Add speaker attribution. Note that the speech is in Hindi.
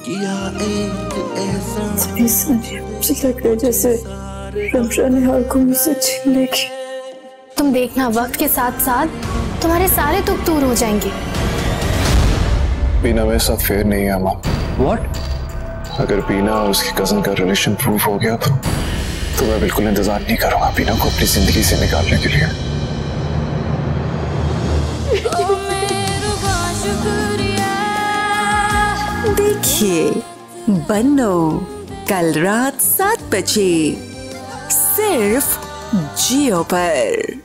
Speaker 1: मुझे लग रहा है जैसे रमज़ान हर को मुझसे छीन लेगी
Speaker 2: तुम देखना वक्त के साथ साथ तुम्हारे सारे दुख दूर हो जाएँगे।
Speaker 3: बीना मेरे साथ फेयर नहीं है
Speaker 4: व्हाट
Speaker 3: अगर बीना और उसकी कज़न का रिलेशन प्रूफ हो गया तो तो मैं बिल्कुल इंतज़ार नहीं करूँगा बीना को अपनी ज़िंदगी से निकालने के लिए।
Speaker 5: देखिए बनो कल रात सात बजे सिर्फ़ जियो पर।